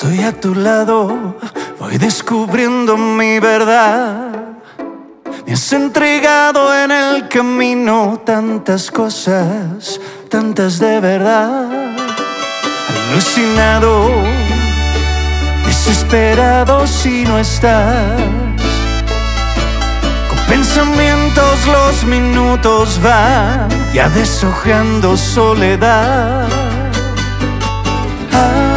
Estoy a tu lado, voy descubriendo mi verdad. Me has entregado en el camino tantas cosas, tantas de verdad. Alucinado, desesperado si no estás. Con pensamientos los minutos van, ya deshojando soledad. Ay,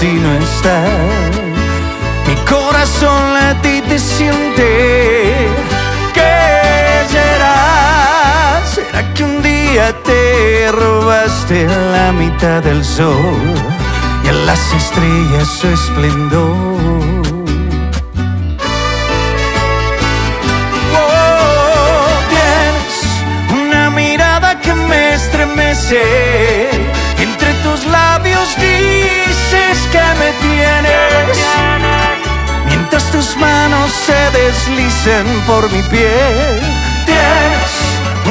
si no estás. Mi corazón a ti te siente. ¿Qué será? ¿Será que un día te robaste la mitad del sol y a las estrellas su esplendor? Oh, tienes una mirada que me estremece. Tus manos se deslizan por mi piel, tienes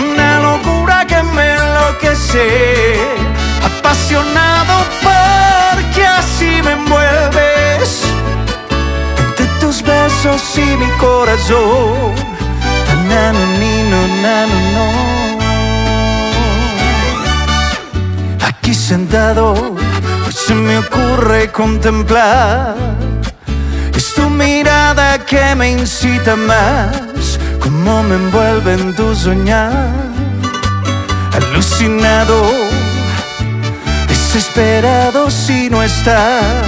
una locura que me enloquece. Apasionado porque así me envuelves. Entre tus besos y mi corazón. No. Aquí sentado, pues se me ocurre contemplar. Es tu mirada que me incita más, como me envuelve en tu soñar. Alucinado, desesperado si no estás.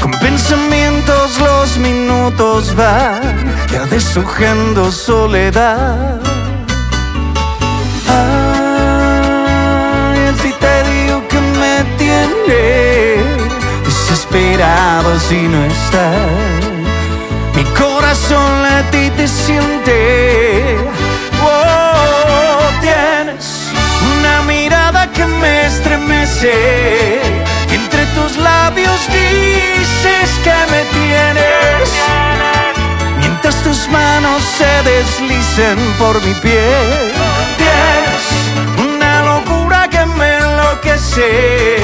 Con pensamientos los minutos van, ya deshojando soledad. Ay, si te digo que me tiene desesperado si no estás. Mi corazón a ti te siente. Oh, tienes una mirada que me estremece. Entre tus labios dices que me tienes. Mientras tus manos se deslizan por mi piel. Tienes una locura que me enloquece.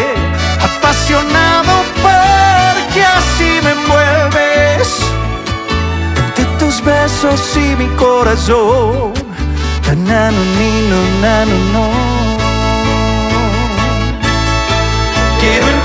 Y mi corazón. Nano, nino, nano, no. Quiero